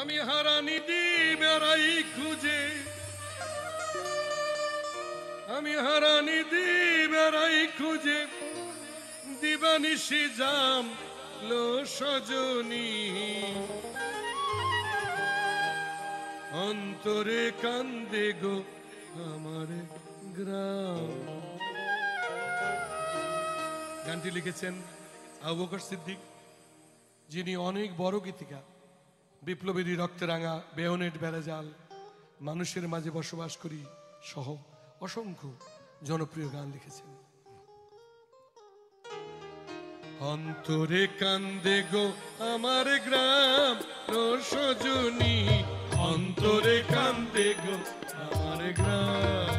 আমি হারানি দি বেড়াই খুঁজে। আমি হারানি দি বেড়াই খুঁজে। দিবানিশি জাম লো সজনী। অন্তরে কান্দে গো আমার গ্রাম। গানটি লিখেছেন আবু বকর সিদ্দিক, যিনি অনেক বড় গীতিকা বিপ্লবীর রক্তরাঙা বেয়নেট বেড়াজাল মানুষের মাঝে বসবাস করি সহ অসংখ্য জনপ্রিয় গান লিখেছেন। অন্তরে কান্দে গো আমার গ্রাম সজনী অন্তরে কান্দে গো আমার গ্রাম।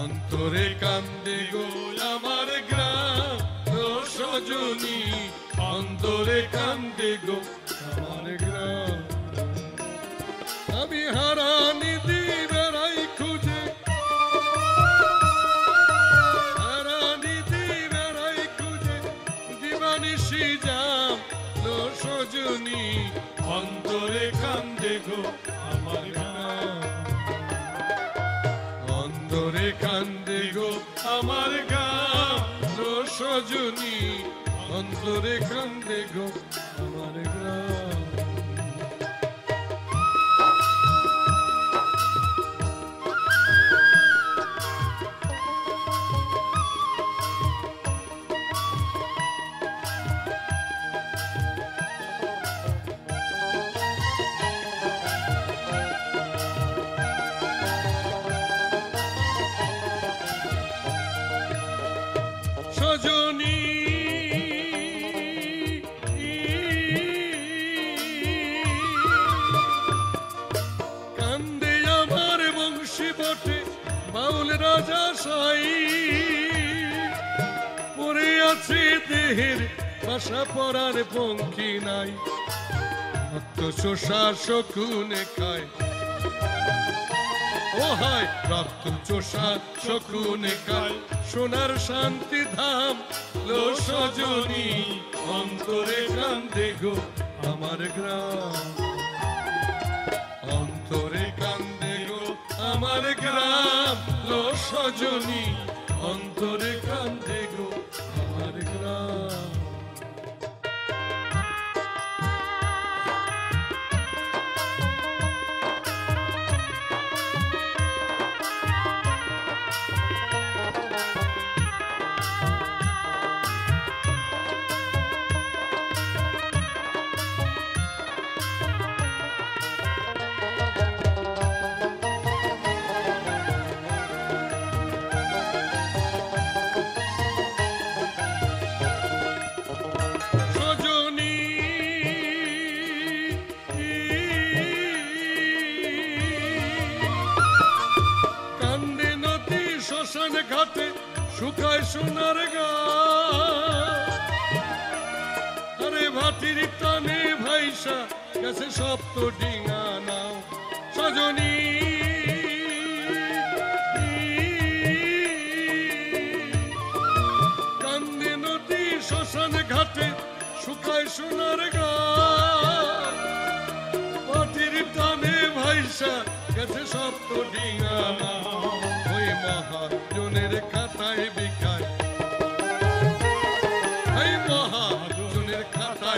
অন্তরে কান্দে গো আমার গ্রাম সজনী অন্তরে কান্দে গো আমার গ্রাম। আমি খুঁজে। হারানি দি বেড়াই খুঁজে। দিবানিশি যাম লো সজনী কান্দে গো আমার কান্দে গো আমার গ্রাম অন্তরে কান্দে গো আমার গ্রাম। বটে বাউল রাজা সাই। পড়ে আছে দেহের বাসা পড়ার পঙ্কি নাই। রক্ত চোষা শকুনে খায়। ও হায় রক্ত চোষা শকুনে কাল সোনার শান্তি ধাম লো সজনী অন্তরে কান্দে গো আমার গ্রাম। সজনী অন্তরে শুকায় সোনার গা। আরে ভাটির টানে ভাইসা, গেছে সপ্ত ডিঙা নাও। সজনী, কান্দে নদী শ্মশান ঘাটে শুকায় সোনার গা। টানে ভাইসা, গেছে সপ্ত ডিঙানা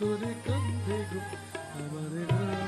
অন্তরে কান্দে গো আমার গ্রাম